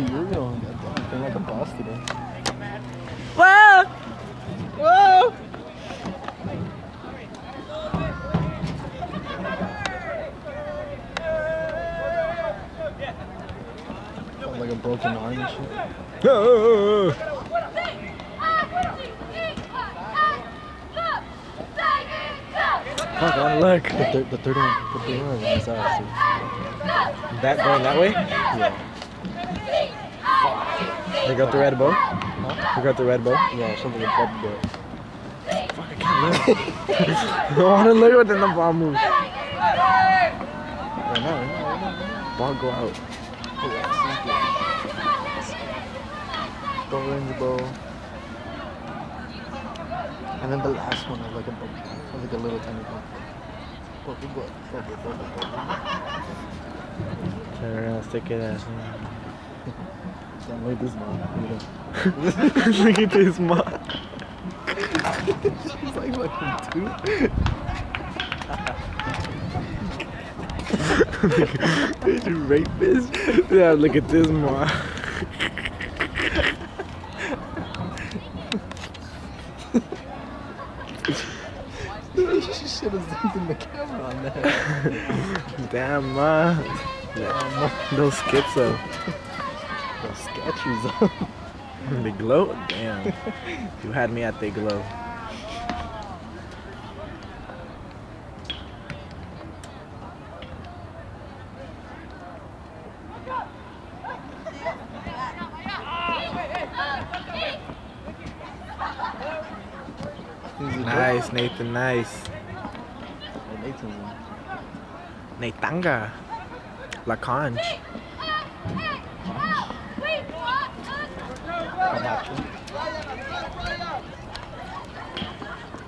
Cookie, you're going goddamn like a boss today. Whoa! Whoa! Like a broken arm and shit. Fuck, I wanna look. The, third, the third one, the third one was ass. That going that way? Yeah. They got the red bow? Huh? They got the red bow? Yeah, something like that. Fuck, I can't look. I wanna look what then the ball moves. right now, right now, right now. Ball go out. Yeah, this. Don't ring the ball. And then the last one was like a, like a little tiny one. Bubble butt, bubble, bubble, bubble. Turn around, stick it ass. Damn, look at this mom. look at this mom. She's like fucking two. Bitch, you rapist. Yeah, look at this mom. she should have zoomed in the camera on that. Damn, ma. Damn, Those schizo. the sketches up. The glow? Damn. You had me at the glow. Nice, Nathan, nice. Nathan. Natanga. La conch.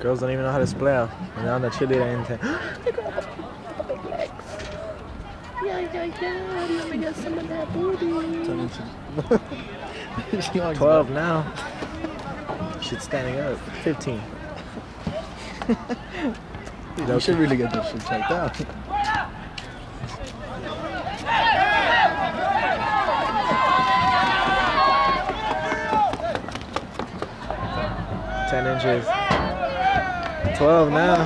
Girls don't even know how to. And they're on the cheerleader intern. She likes 12 now. She's standing up. 15. that. You should really get that shit checked out. Ten inches. Twelve now.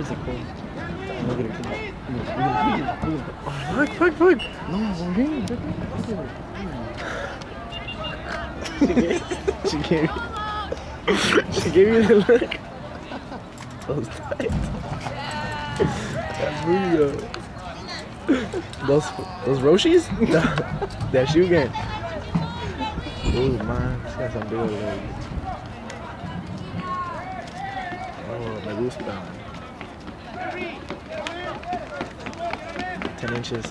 Look at it. Look, look, look. No, we're here. Look at. She gave me. She gave me the look. Those tight. That Those those Roshes? that shoe game. Ooh man, she got some big legs. Oh, me gusta. Ten inches.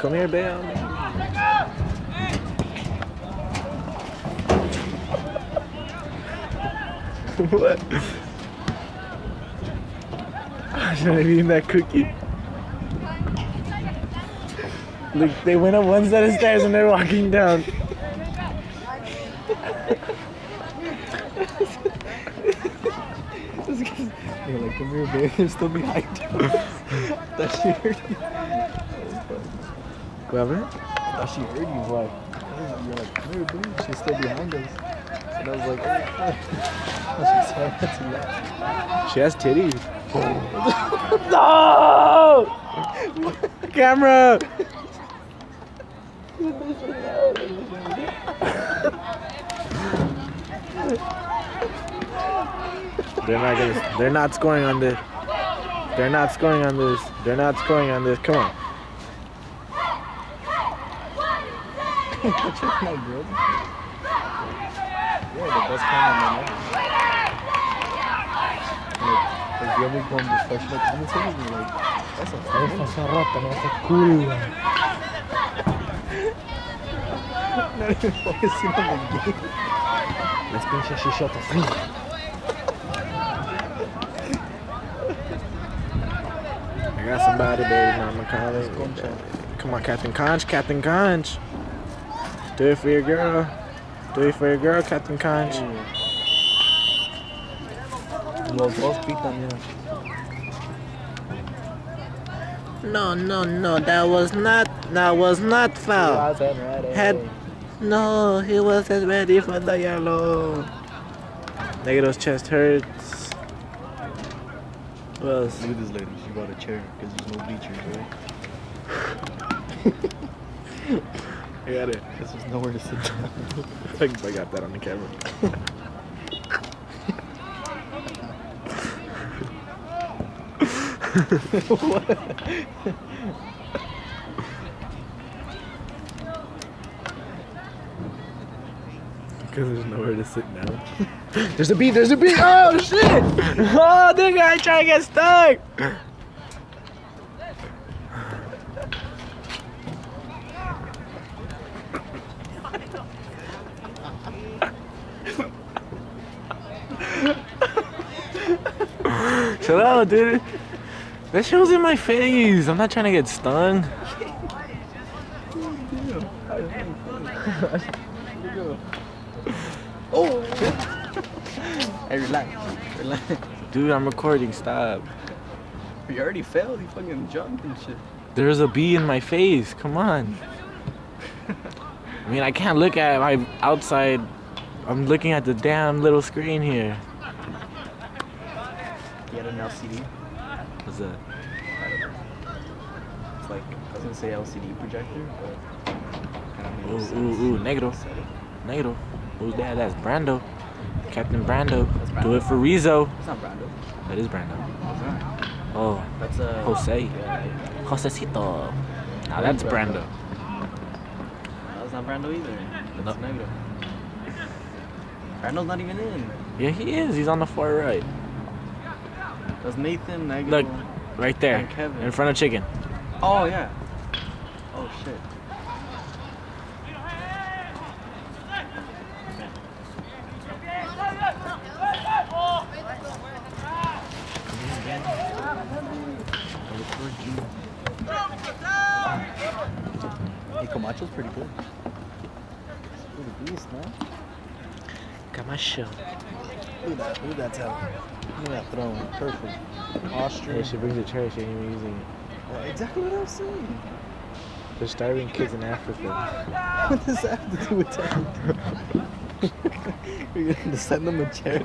Come here, babe. what? I should have eaten that cookie. Look, they went up one set of stairs and they're walking down. You're like, come here, babe. They're still behind us. that she heard you. Whoever? I thought she heard you. Like, you're like, come here, babe. She's still behind us. And I was like, oh, fuck. She's trying not to. She has titties. no! Camera! They're not gonna. They're not scoring on this. They're not scoring on this. They're not scoring on this. Come on. Check my girl. Yeah, the best cameraman ever. Like, like, you ever professional commentators and like, that's a fun. Esa rata no hace cool. Not even focusing on the game. Las pinches chichotas. I got somebody, baby mama. Come on, Captain Conch, Captain Conch. Do it for your girl. Do it for your girl, Captain Conch. Mm. Los dos pitan, yeah. No, no, no. That was not. That was not foul. Wasn't ready. Had- No, he wasn't ready for the yellow. Negato's chest hurts. Who else? Look at this lady. She brought a chair because there's no bleachers, right? I got it. Because there's nowhere to sit down. I I got that on the camera. Because there's nowhere to sit down. there's a bee, there's a bee! Oh shit! Oh, the guy trying to get stuck! Shut up, dude. That shit was in my face. I'm not trying to get stung. oh! hey, relax. Relax. Dude, I'm recording. Stop. You already failed. You fucking jumped and shit. There's a bee in my face. Come on. I mean, I can't look at my outside. I'm looking at the damn little screen here. You had an LCD. What's that? It's like, I was gonna say LCD projector, but. kind of Ooh, ooh, ooh, negro. Negro. Who's that? That's Brando. Captain Brando. That's Do it for Rizzo. It's not Brando. That is Brando. Oh, That's uh, Jose. Yeah, Josecito. Now that's Brando. that's not Brando either. That's No. Negro. Brando's not even in. Yeah, he is. He's on the far right. That's Nathan, Negro. Look, right there. In front of chicken. Oh, yeah. Oh, shit. Hey, Camacho's pretty good. Pretty beast, man. Camacho. Look at that. Look at that talent. Look at that throwing. Perfect. Austrian. Hey, she brings a chair. She ain't even using it. Uh, exactly what I was saying. They're starving kids in Africa. What does that have to do with talent? You're gonna send them a chair?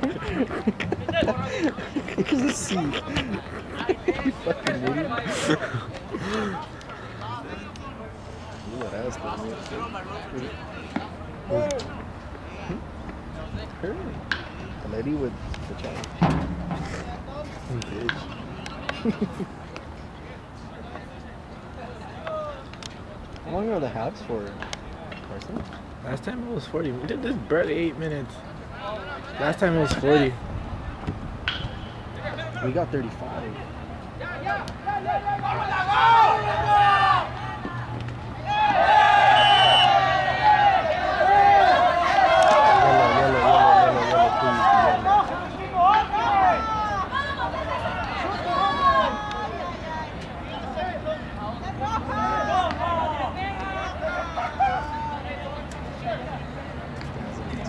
Because a seat. you fucking idiot. Ooh, that ass doesn't look. Her. The lady with the child. Bitch. How long are the halves for, Carson? Last time it was 40. We did this barely eight minutes. Last time it was 40. We got 35. Yellow, yellow, yellow, yellow, yellow, please, yellow.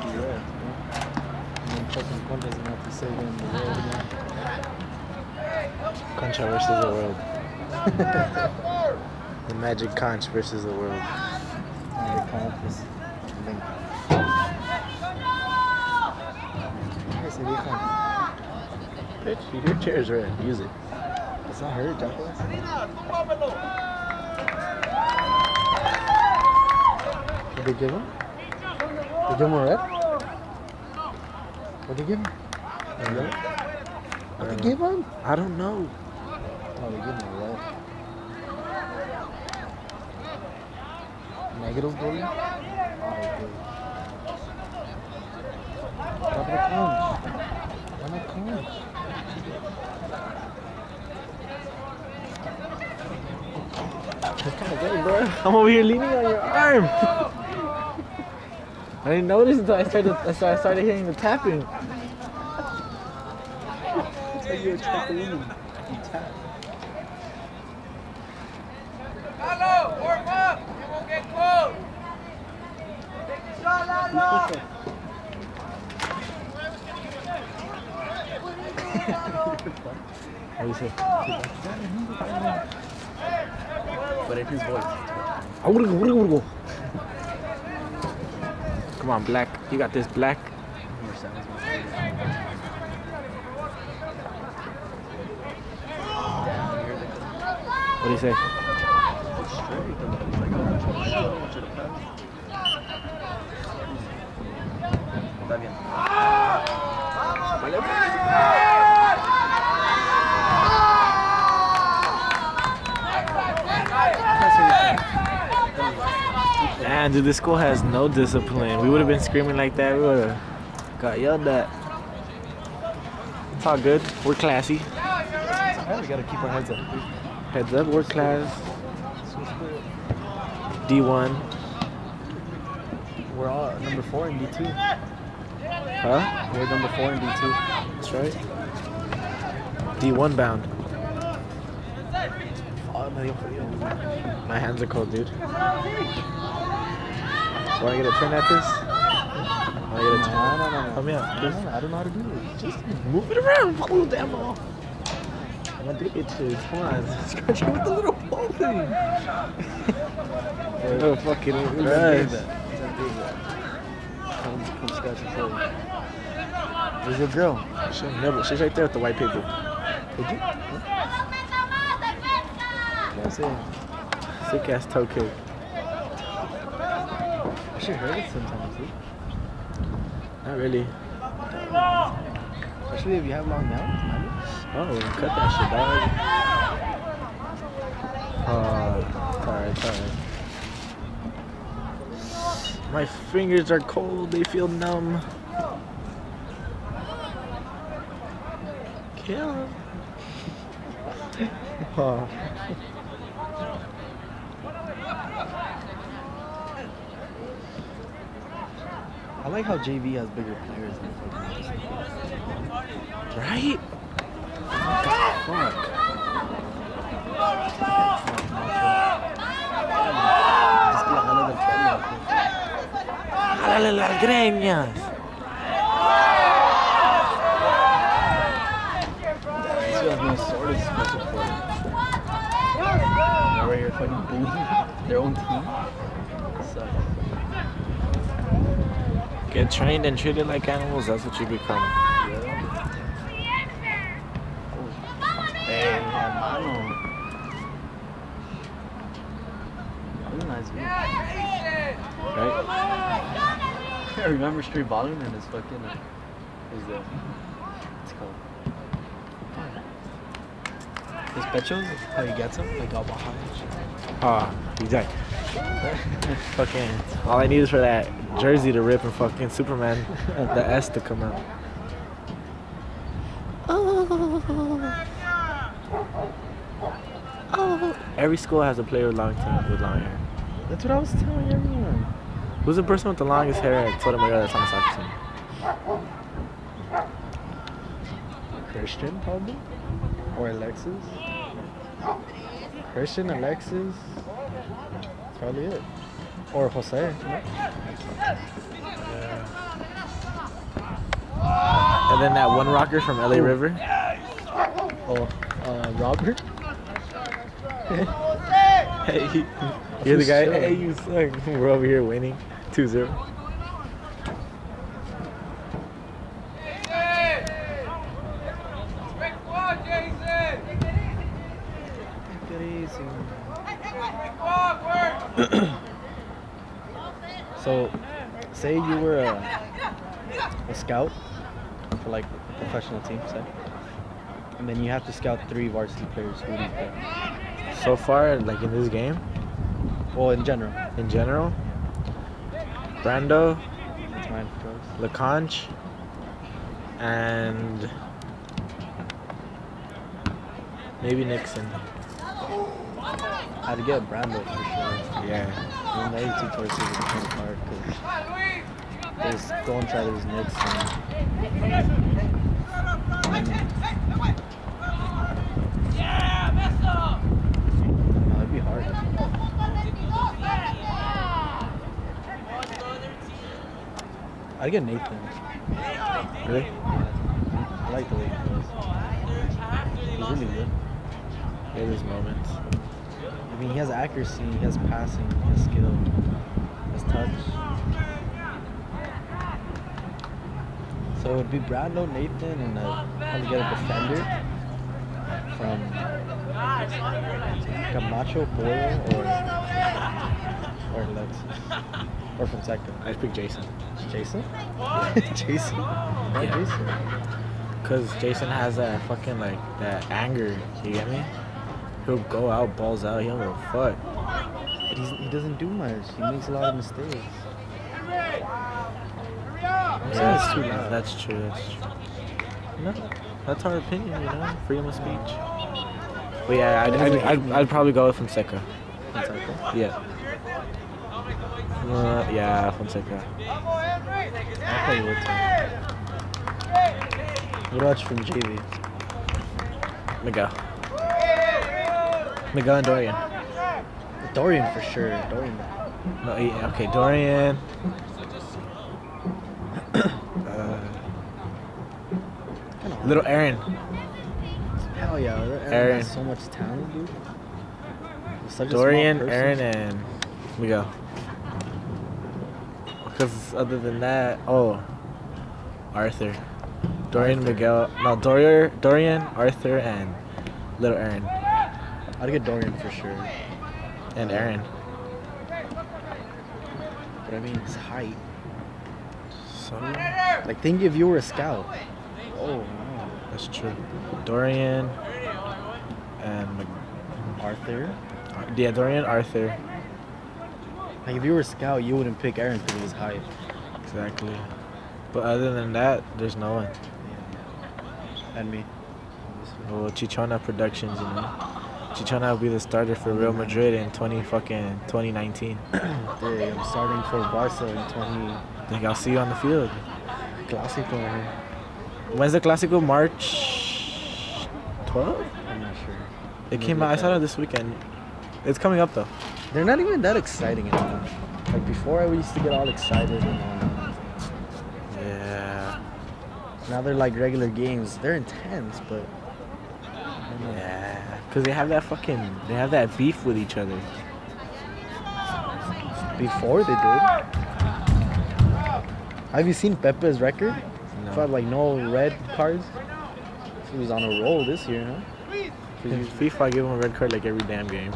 Two reds, man. And then Chuck Concha's gonna have to save him the world. Concha versus the world. the magic conch versus the world. Call it link. Bitch, your chair's red. Use it. It's not her, Jackass. Did they give him? They give him a red? What did they give him? A red? What they give him? I don't know. Oh, they give him a red. Negative goalie? Oh, good. Drop the conch. Why not conch? I'm over here leaning on your arm. I didn't notice until I started. Until I started hearing the tapping. That's you attract the women. You tap. Lalo, warm up. You won't get cold. Take a shot, Lalo. What do? But in his voice. I wanna wanna go, wanna go. Come on, Black. You got this, Black. Do you say? Man, dude, this school has no discipline. We would have been screaming like that. We would have got yelled at. It's all good. We're classy. we gotta keep our heads up. Heads up, we're class. D1. We're all number four in D2. Huh? We're number four in D2. That's right. D1 bound. Me dio frío. My hands are cold, dude. Wanna get a turn at this? Wanna get a turn? No, no, no, no. Help me out, I don't, know, I don't know how to do this. Just move it around, follow the damn ball. I'm gonna do it, dude. Come on. Scratch it with the little ball thing. oh, fucking Who's Christ. that? Who's that? That? Come, come scratch your foot. Where's your girl? She's, never, she's right there with the white paper. Did you? What's it? Sick ass toe kick. I should heard it sometimes, dude. Not really. Especially if you have long nails. Oh, cut that shit, dog. It's alright, alright. My fingers are cold, they feel numb. Kill him. oh. I like how JV has bigger players than Right? Jálale las greñas. Fucking. Get trained and treated like animals, that's what you become. Hey, hermano. That was a nice view. Right? I remember straight balling and his fucking uh, his uh, what's it called? His pechos, how he gets them, like all behind. Ah, exactly. fucking, all I need is for that jersey to rip and fucking Superman, the S to come out. Oh. Oh. Every school has a player with long team, with long hair. That's what I was telling everyone. Who's the person with the longest hair at Sotomayor that's on the soccer team? Christian, probably, or Alexis. Christian, Alexis. That's probably it. Or Jose. And then that one rocker from LA River. Oh, uh, Robert. Hey, you're the guy. Sure. Hey, you suck. We're over here winning 2 0. So, say you were a, a scout for like a professional team, say, and then you have to scout three varsity players. Who do you? So far, like in this game, Well, in general, in general, Brando, that's mine. Goes. LeConch, and maybe Nixon. I'd get Brando for sure. Yeah. And then the other two choices would be kind of hard because there's going try there's Nixon. No, it'd be hard. I'd get Nathan. Really? I like the way he plays. really good. Yeah, there's moments. I mean, he has accuracy, he has passing, he has skill, he has touch. So it would be Brando, Nathan, and uh, probably get a defender from Camacho, Boyle, or or Alexis, or from second. I pick Jason. Jason? Jason? Why Yeah. Jason? Cause Jason has that fucking like that anger. You get me? He'll go out, balls out. He don't give a fuck. But he's, he doesn't do much. He makes a lot of mistakes. I'm saying it's. That's true. That's true. No, that's our opinion. You know, freedom of speech. But yeah, I'd, I'd, I'd, I'd probably go with Fonseca. Fonseca. Yeah. Uh, yeah, Fonseca. I'll play with him. What about you from JV? Miguel. Miguel and Dorian. Dorian for sure. Dorian. No, yeah, okay, Dorian. uh, little Aaron. Hell yeah. Aaron, Aaron. has so much talent, dude. He's such a Dorian. Aaron, and Miguel. Because other than that, oh, Arthur. Dorian, Arthur. Miguel. No, Dorian, Dorian, Arthur, and little Aaron. I'd get Dorian for sure. And Aaron. But I mean, his height. So, Like, think if you were a scout. Oh, that's true. Dorian, and Arthur. yeah, Dorian, Arthur. Like, if you were a scout, you wouldn't pick Aaron because of his height. Exactly. But other than that, there's no one. And me. Well, Chichona Productions, you know. Chichona will be the starter for Real Madrid in 20 fucking 2019. Dang, I'm starting for Barca in 20 think I'll see you on the field. Clásico. When's the Clásico? March 12? I'm not sure. It came out. I saw it this weekend. It's coming up though. They're not even that exciting anymore. Like before, I used to get all excited and all. Yeah. Now they're like regular games. They're intense, but I don't know. Yeah. Cause they have that fucking. They have that beef with each other. before they did. Have you seen Pepe's record? No. For like no red cards. He was on a roll this year, huh? In FIFA, give him a red card like every damn game.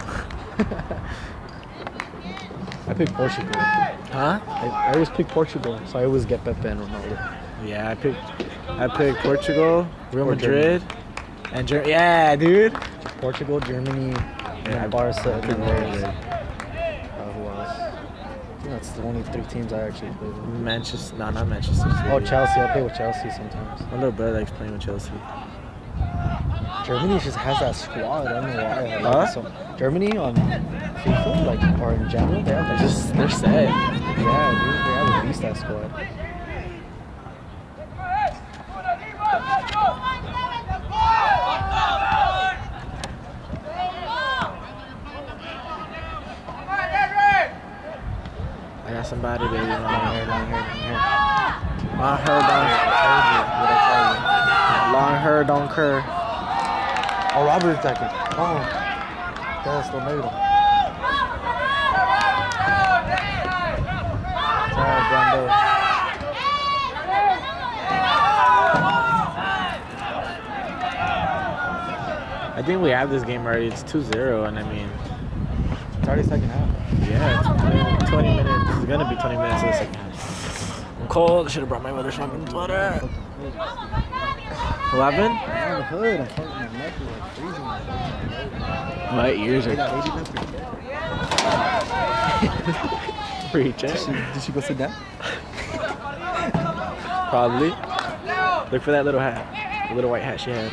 I picked Portugal. Huh? I, I always pick Portugal, so I always get Pepe and Ronaldo. Yeah, I picked. I picked Portugal, Real Or Madrid, and Ger- yeah, dude. Portugal, Germany, Yeah, and Barca, I uh, who else? That's the only three teams I actually play with. Manchester, no, not Manchester City. Oh, Chelsea. I play with Chelsea sometimes. My little brother likes playing with Chelsea. Germany just has that squad. I don't know why. Like Huh? so Germany on FIFA, like or in general, they have They're like, just, they're set. yeah, dude, they have a beast that squad. I got somebody, baby. Long hair, Long long hair, long hair. What I long hair, don't cur. Tell you? Oh, Robert attacking. Oh, that's the negro. Sorry, Brando. I think we have this game already. It's 2-0, and I mean, It's already second half. yeah, it's 20 minutes. It's gonna be 20 minutes of the second half. I'm cold. I Should have brought my mother's fucking sweater. What happened? I'm on the hood. I'm my neck like freezing. My ears are 80 Did she, did she go sit down? Probably. Look for that little hat. The little white hat she had.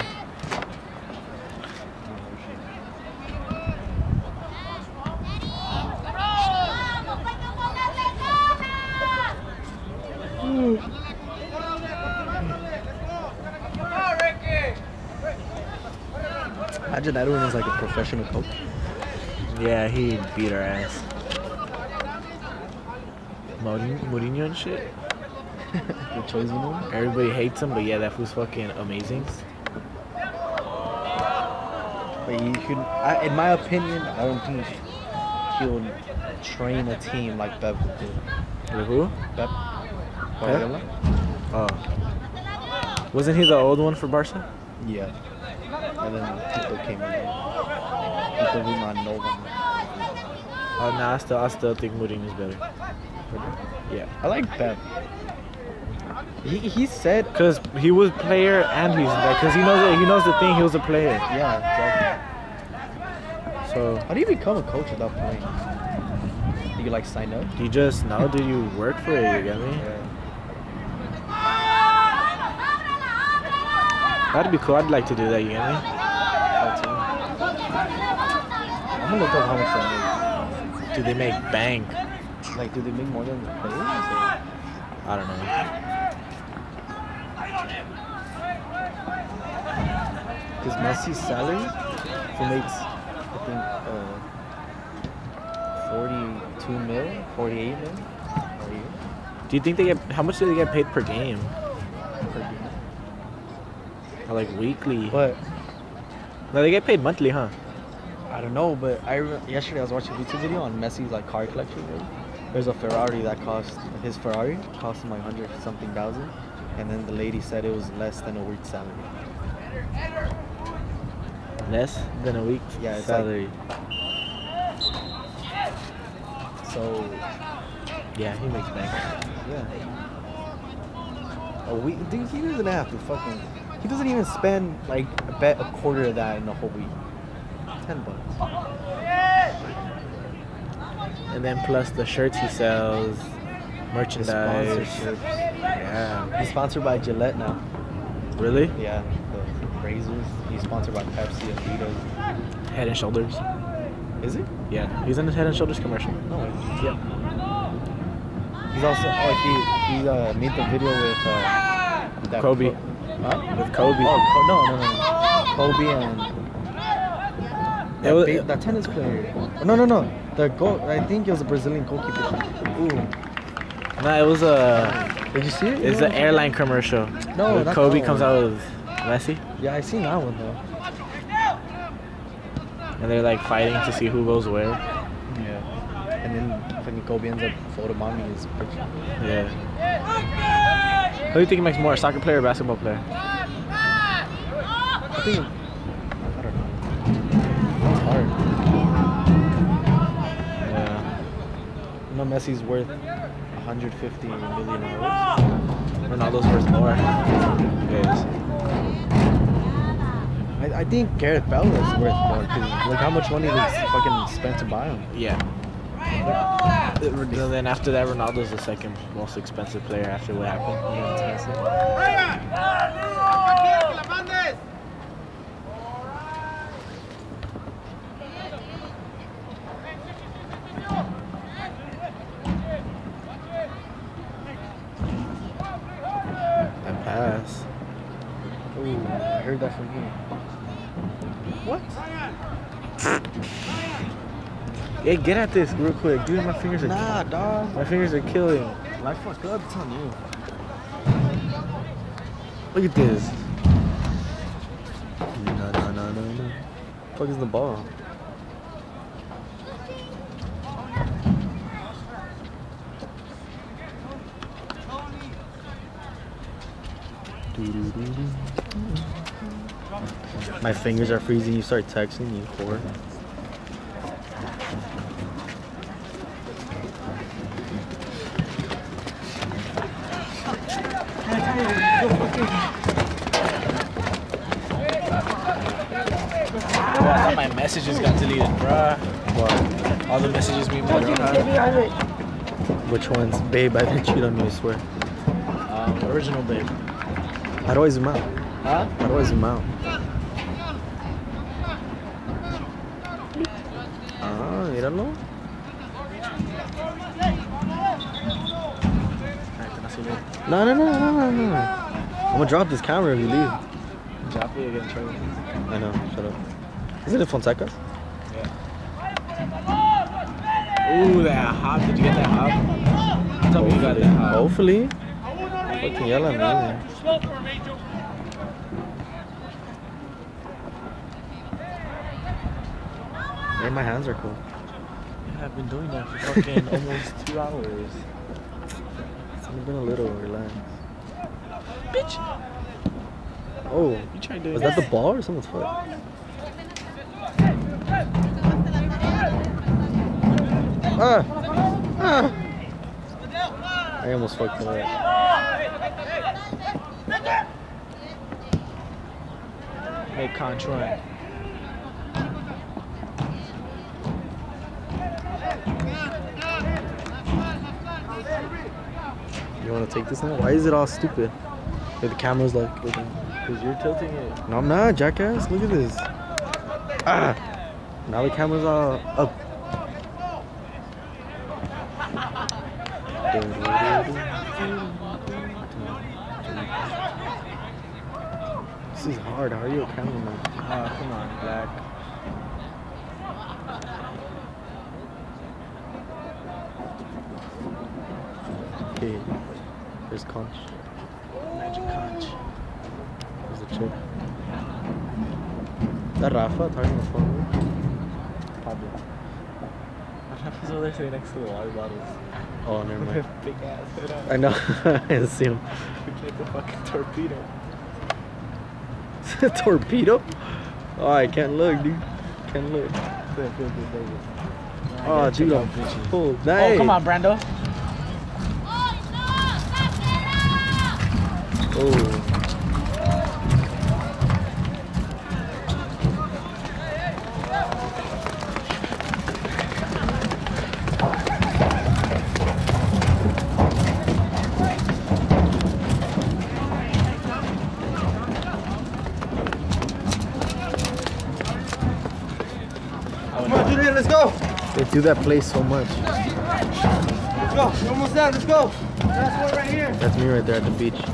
Imagine Edwin was like a professional coach. Yeah, he beat our ass. Mourinho, Mourinho and shit. The chosen one. Everybody hates him, but yeah, that was fucking amazing. But you could, I, in my opinion, I don't think he'll train a team like Pep did. Like who? Pep Guardiola? Oh. Wasn't he the old one for Barca? Yeah. And then people came in. Tito who not know him. Oh, uh, nah, I still, I still think Mourinho's better. Yeah. I like Pep. He, he said, Cause he was player and he's like, cause he knows he knows the thing. He was a player. yeah, exactly. So How do you become a coach without playing? Do you like sign up? you just now do you work for it? You get me? That'd be cool. I'd like to do that. You get me? I'm gonna look up how much they Do they make bank? Like, do they make more than the players? Or? I don't know. Because Messi's salary, he makes, I think, uh, 42 mil, 48 mil Do you think they get how much do they get paid per game? per game. Or like weekly? But No, they get paid monthly, huh? I don't know. But I re- yesterday I was watching a YouTube video on Messi's like car collection. There's a Ferrari that cost his Ferrari cost him like hundred something thousand, and then the lady said it was less than a week's salary. Less than a week Yeah, it's like- salary. So yeah, he makes bank. yeah, a week. Dude, he doesn't have to fucking. He doesn't even spend like I bet a quarter of that in a whole week. Ten bucks. And then plus the shirts he sells, merchandise. sponsorships. Yeah. He's sponsored by Gillette now. Really? Yeah, the razors. He's sponsored by Pepsi, and Adidas. Head and Shoulders. Is he? Yeah, he's in the Head and Shoulders commercial. No way. Yep. He's also oh he he uh, made the video with uh, that Kobe. Ko- huh? With Kobe. Oh no no no Kobe and that, was- ba- that tennis player. Oh, no no no the goal. I think it was a Brazilian goalkeeper. Ooh, Nah, it was a. did you see it? It's an airline commercial. No, Kobe that comes out with Messi, Yeah, I seen that one though. and they're like fighting to see who goes where. Yeah. And then fucking Kobe ends up photobombing his picture. Yeah. Who do you think makes more, a soccer player or basketball player? I think I don't know. That's hard. Yeah. You know Messi's worth 150 million dollars. Ronaldo's worth more. Yes. I, I think Gareth Bale is worth more because look how much money they fucking spent to buy him. Yeah. And then after that, Ronaldo's the second most expensive player after what happened. Yeah, it's expensive. Pass. Ooh, I heard that from you. What? Hey, get at this real quick. Dude, my fingers are Nah, dog. my fingers are killing. I fucked up. It's on you. Look at this. No, no, no, no, no. Fuck is the ball? My fingers are freezing. You start texting, you whore. I thought my messages got deleted, bruh. What? All the messages me and my girl had. Which ones? Babe, I didn't cheat on you, I swear. Um, original babe. How do I zoom out? Huh? How do I zoom out? Ah, míralo. No, no, no, no, no, no. I'm gonna drop this camera if you leave. Drop it again, Charlie. I know, shut up. Isn't it Fonseca? Yeah. Ooh, that hop. Did you get that hop? Tell me you got that hop. Hopefully. Fucking yell at me. man. My hands are cool. I've been doing that for fucking almost two hours. It's only been a little relaxed. Bitch, Oh, you tried doing was that the ball or someone's foot? Ah! I almost fucked it up. Make contract. You want to take this now? Why is it all stupid? Hey, the camera's like. looking- Because you're tilting it. No, I'm not, jackass. Look at this. Ah! Now the camera's all up. This is hard. How are you a cameraman? Oh, come on, Black. Okay. There's conch. Magic conch. There's a chick. That Rafa talking on the phone. What happens over there sitting next to the water bottles? Oh, never mind. Big ass. head on. I know. I see him. Looks like a fucking torpedo. Torpedo? Oh, I can't look, dude. Can't look. Oh, dude, I'm full. Oh, come on, Brando. Oh. Come on, Julian, let's go. They do that play so much. Let's go. We're almost done. Let's go. Last one right here. That's me right there at the beach.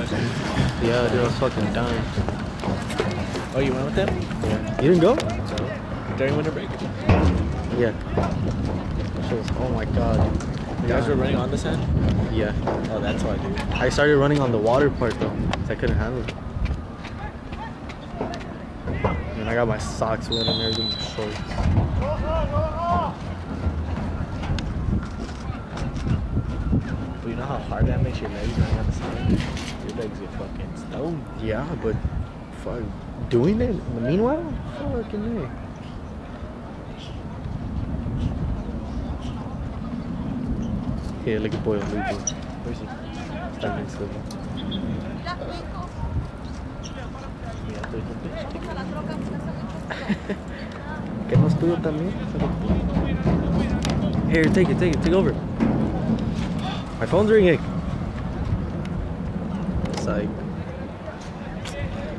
Yeah, dude, I was fucking dying. Oh, you went with them? Yeah. You didn't go? During winter break? Yeah. Was- oh my god. You guys were running on the sand? Yeah. Oh, that's why, dude. I started running on the water part though. 'cause I couldn't handle it. And I got my socks wet and everything, shorts. But you know how hard that makes your legs running on the sand? Legs get fucking stoned. Yeah, but fuck, doing it. in the Meanwhile, fucking hey. Here, look at boy on Luigi. Where's he? Stand next to him. Yeah, there's a. Take it. Que no es también. Here, take it, take it, take over. My phone's ringing. Psych.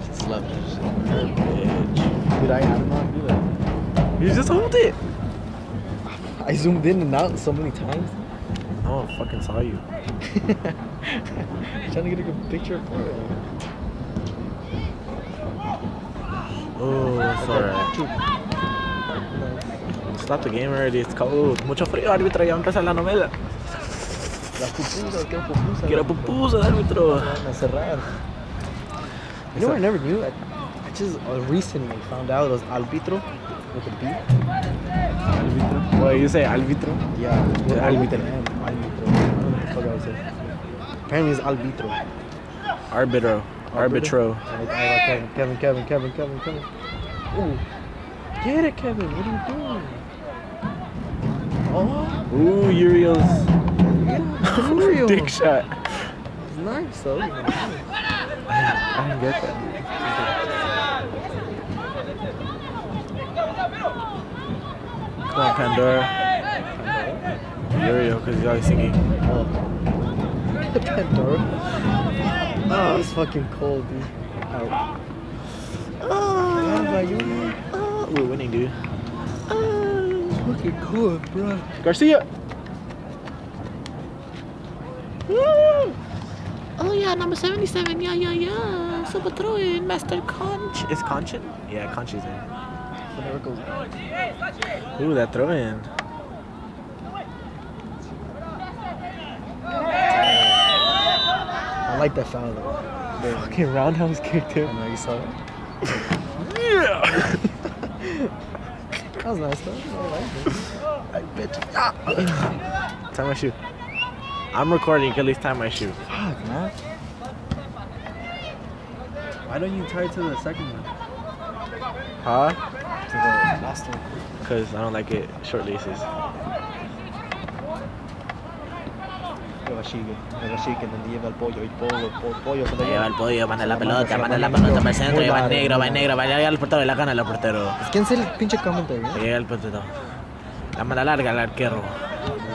Just love that shit. You're a bitch. Dude, I, I don't know how to do that. You just hold it. I zoomed in and out so many times. Oh, I fucking saw you. trying to get a good picture for it. Oh, sorry. Stop the game already. It's cold. Oh, mucho frío, árbitro. Ya empieza la novela. La pupusa, qué pupusa. Quiero pupusa, árbitro. A cerrar. You know what I never knew? I, I just uh, recently found out it was arbitro with a B. Arbitro. What you say, arbitro? Yeah, arbitro. arbitro. Arbitro. I don't know what the fuck I was saying. Apparently it's arbitro. Arbitro. Arbitro. I, I like Kevin, Kevin, Kevin, Kevin, Kevin, Kevin. Ooh. Get it, Kevin. What are you doing? Oh, Ooh, Uriel's Uriel. dick shot. It's nice, though. I didn't get that. Come on, Pandora. Uriel, because he's always singing. Oh. Pandora. Oh, it's fucking cold, dude. Out. Ah. Oh, Yeah, you oh, we're winning, dude. Ah, it's fucking cool, bro. Garcia. Oh yeah, number 77, yeah, yeah, yeah. Super throwing, Master Conch. Is Conchin? Yeah, Conchi's in. Whenever it goes. Ooh, that throw in. I like that foul though. Fucking roundhouse kicked I know you saw it. Yeah. That was nice though. I like it. I bitch. Ah! Tie my shoe. I'm recording. Can at least tie my shoe. Fuck, man. Why don't you tie it to the second one? Huh? To the last one. Because I don't like it short laces. Lleva chicken. Lleva chicken. Donde lleva el pollo. Manda la pelota, manda la pelota para el centro, lleva el negro, va el negro, va al portero, la gana el portero. ¿Quién es el pinche comentario? Llega el portero. La manda larga al arquero.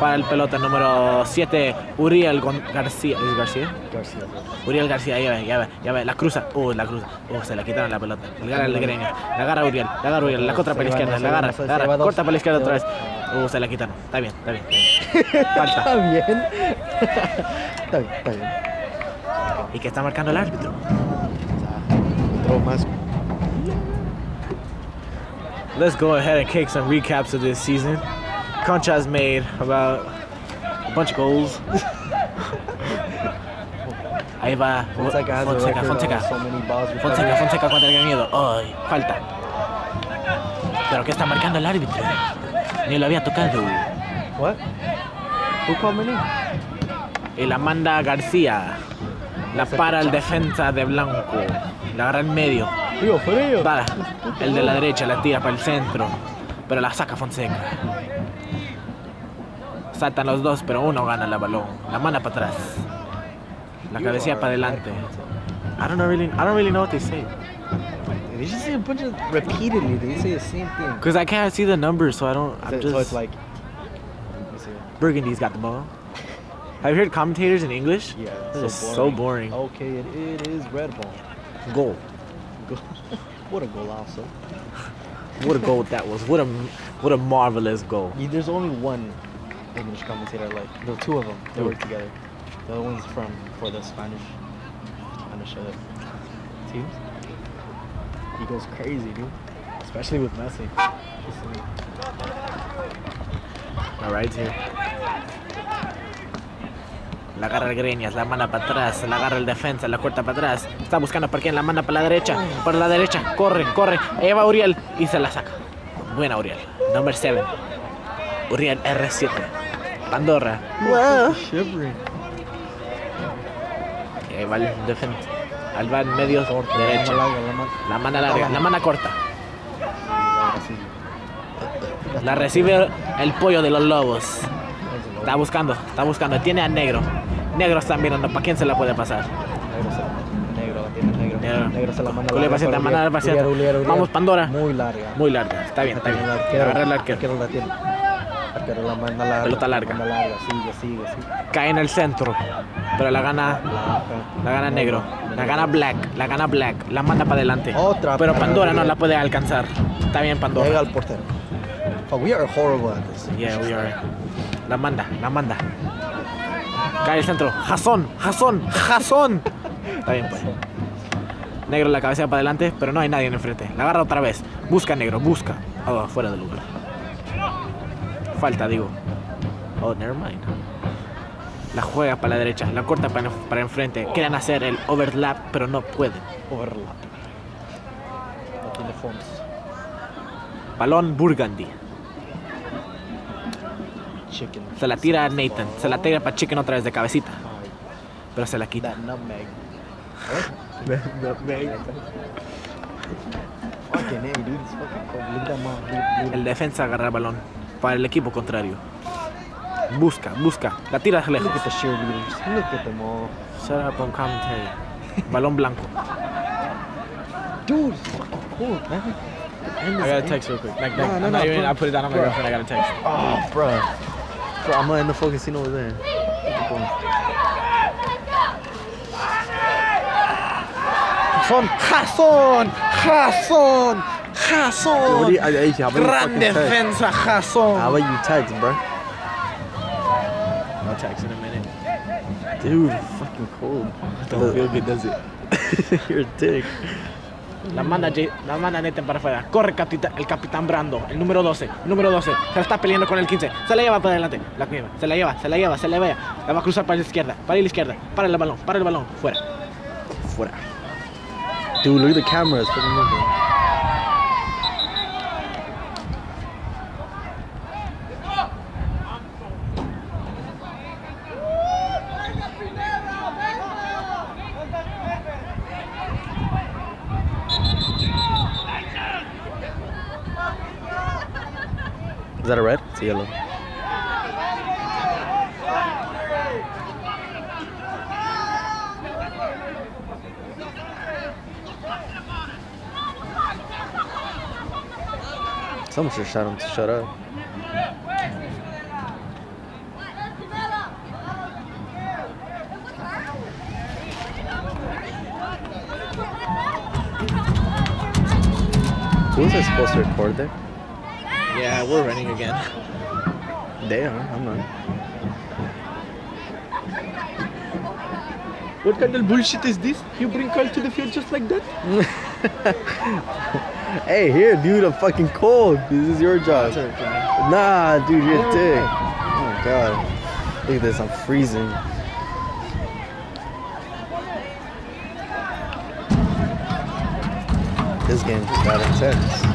Para el pelota número 7, Uriel García. ¿Es García? García. Uriel García, ya ve, ya ve, ya ve, la cruza, uh, la cruza, uh, se le quitaron la pelota, el gara el de Greña, la agarra Uriel, la agarra Uriel, la contra para la izquierda, la agarra, la agarra, corta para la izquierda otra vez, uh, se la quitaron, está bien, está bien, falta, Está bien. Está bien, está bien. y que está marcando el árbitro, Entró más. let's go ahead and take some recaps of this season, Concha has made about a bunch of goals, ahí va, Fonseca Fonseca, Fonseca, Fonseca. Fonseca contra el miedo. Ay, falta. Pero ¿qué está marcando el árbitro? Ni lo había tocado. What? Who called? Y la manda García. La para el defensa de Blanco. La agarra en medio. Para. El de la derecha la tira para el centro. Pero la saca Fonseca. Saltan los dos, pero uno gana el balón. La manda para atrás. La cabecilla para adelante. I don't know really, I don't really know what they say. They just say a bunch of repeatedly. They say the same thing. Cause I can't see the numbers, so I don't. I'm so just. it's like. Let me see. Burgundy's got the ball. Have you heard commentators in English? Yeah. This is so boring. Okay, it, it is red ball. Goal. Go. what a goal, also. What a goal that was. What a what a marvelous goal. Yeah, There's only one English commentator like. There were two of them. They Who? work together. The other one's from for the Spanish Spanish uh, teams. He goes crazy, dude. Especially with Messi. All right here. La agarra el Greñas, la manda para atrás, la agarra el defensa, la corta para atrás. Está buscando para quién, la manda para la derecha, para la derecha, corre, corre. Ahí va Uriel y se la saca. Buena Uriel. Number 7. Uriel R7. Pandorra. Shivering. Y ahí va el defensa. Ahí va en medio La derecha. mano larga, la mano- La manda larga, la manda corta. La recibe el pollo de los lobos. Está buscando, está buscando. Tiene a negro. Negro está mirando. ¿Para quién se la puede pasar? Negro, se, negro, la tiene negro. Negro. Negro se la manda larga paciente, para manda. Vamos, Pandora. Muy larga. Muy larga. Está bien, está bien. El arquero, Agarra el arquero. Arquero la la manda larga. Pelota larga. Manda larga, sigue, sigue, sigue. Cae en el centro. Pero la gana, Larga. la gana negro. La gana black. La gana black. La manda para adelante. Otra. Pero Pandora no la puede alcanzar. Está bien, Llega Pandora. al portero. Fuck, we are horrible at this. Yeah, we are. La manda, la manda. Cae el centro. Jason, Jason, Jason. Está bien, pues. Negro la cabeza para adelante, pero no hay nadie en el frente. La agarra otra vez. Busca negro, busca. Oh, fuera de lugar. Falta, digo. Oh, never mind. La juega para la derecha, la corta para, para enfrente. Quieren hacer el overlap, pero no pueden. Overlap. No tiene fondos. Balón Burgundy. Chicken. Se la tira a Nathan. Se la tira para Chicken otra vez de cabecita. Pero se la quita. That nutmeg. nutmeg. Fucking hey, dude. It's fucking cold. Look at that mom. Look, look. El defensa agarra el balón para el equipo contrario. Busca, busca. La tira lejos. Look at the cheerleaders. Look at them all. Shut up on commentary. Balón blanco. Dude, cold, man. I got a text real quick. Like, No, no, I'm no, not even. I put it down on my Bro. girlfriend. I got a text. Oh, bro. Bro, I'm gonna end the fucking scene over there. Keep going. Jason, Jason, Jason. Gran defensa, How Jason. about you text, bro? I'll text in a minute. Dude, fucking cold. Don't feel good, does it? You're a dick. La manda, la manda Nathan para afuera. Corre capita- el capitán Brando, el número 12. El número 12. Se la está peleando con el 15. Se la lleva para adelante. La lleva, se la lleva, se la lleva, se la lleva. La va a cruzar para la izquierda. Para la izquierda. Para el balón, para el balón. Fuera. Fuera. Dude, look at the cameras. Is that a red? It's a yellow. Someone should shout him to shut up. Who was I supposed to record there? Yeah, we're running again. They are. I'm not. What kind of bullshit is this? You bring Kyle to the field just like that? Hey, here, dude. I'm fucking cold. This is your job. Nah, dude, you're a dick. Oh my god. Look at this. I'm freezing. This game just got intense.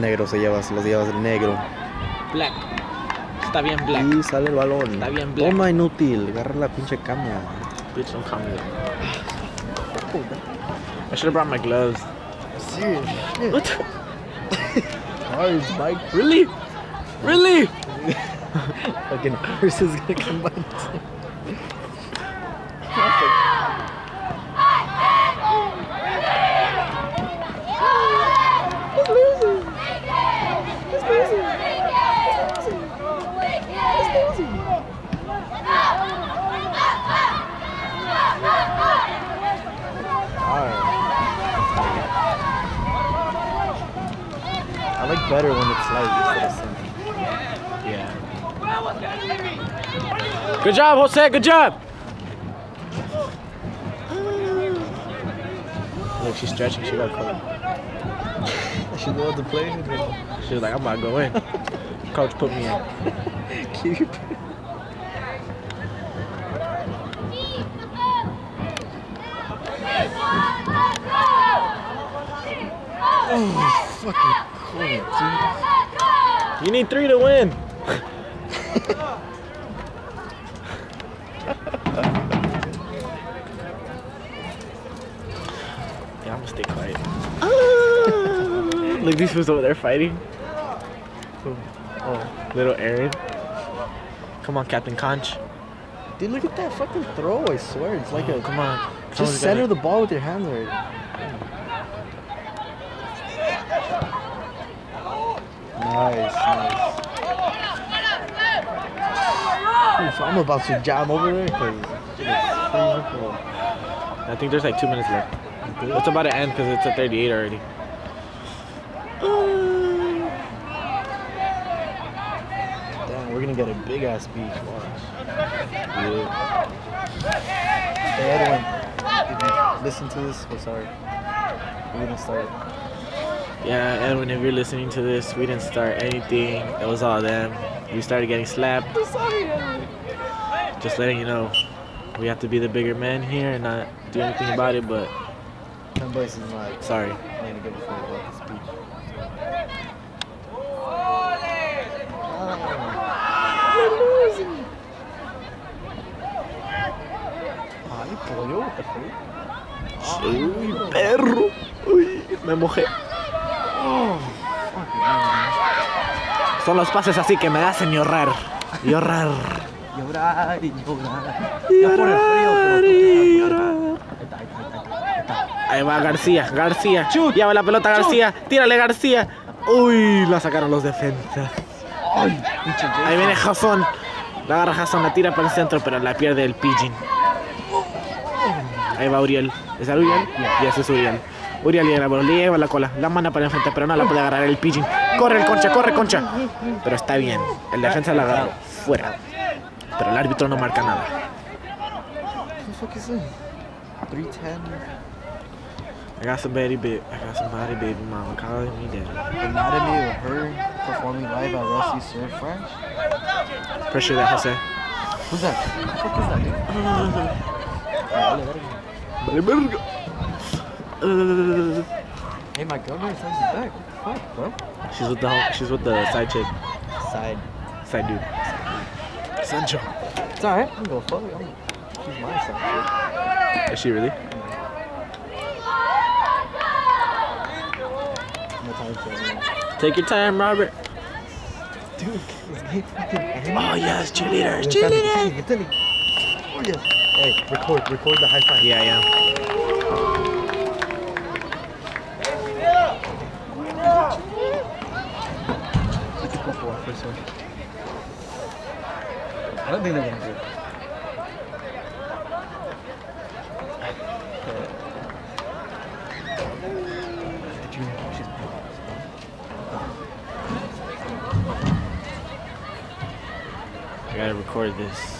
Negro se lleva, se los llevas el negro. Black. Está bien black. Y sale el balón. Está bien black. Toma inútil. Agarra la pinche cámara. Bitch, come here. I should have brought my gloves. Shit. What? Ours, Mike. Really? Really? Fucking ours is gonna combine. I Good job, Jose. Good job. Look, she's stretching. She got cold. She wanted to play. She was like, I'm about to go in. Coach put me in. Keep. Oh, fucking cold, dude. You need three to win. Look, these fools over there fighting. Oh, little Aaron. Come on, Captain Conch. Dude, look at that fucking throw. I swear, it's like Oh, a. come on. Someone's Just center gotta- the ball with your hands already. Nice, nice. Ooh, so I'm about to jam over there because it's freezing cold. I think there's like two minutes left. It's about to end because it's at 38 already. Damn, we're gonna get a big ass beach. Watch. Yeah. Hey, Edwin, listen to this, we're sorry. We're gonna start. Yeah, Edwin, if you're listening to this, we didn't start anything. It was all them. We started getting slapped. Just letting you know, we have to be the bigger men here and not do anything about it. But Ten boys is not sorry. Ay, pollo? Uy, perro. Uy, me mojé. Son los pases así que me hacen llorar. Llorar. Llorar y llorar. Llorar y llorar. Ahí está, ahí está, ahí está, ahí va García, García. Lleva la pelota García. Tírale García. Uy, la sacaron los defensas. Ahí viene Jason. La agarra Jason, la tira para el centro, pero la pierde el Pigeon. Ahí va Uriel. ¿Es el Uriel? Y ese es Uriel. Uriel lleva, le lleva la cola, la manda para enfrente, pero no la puede agarrar el Pigeon. Corre el concha, corre concha. Pero está bien. El defensa la agarró. Fuera. Pero el árbitro no marca nada. Fuck is this? 310. I got somebody, baby. I got somebody, baby mama calling me daddy. The mad at me with her performing live at Rusty Surf French. Pressure that Jose. Who's that? Fuck is that, dude? Vale, verga. Vale, verga. Uh, Hey, my girlfriend sends you back. What the fuck, bro? she's with the she's with the side chick, Side. side dude. Sancho. It's alright. I'm gonna fuck it. She's my side. chick. Is she really? No time for it. Take your time, Robert. Dude, this game fucking. Oh yes, cheerleaders, cheerleaders. Oh, yes. Hey, record, record the high five. Yeah, yeah. Let's go for our first one. I don't think they're gonna do it. Did you she's I gotta record this.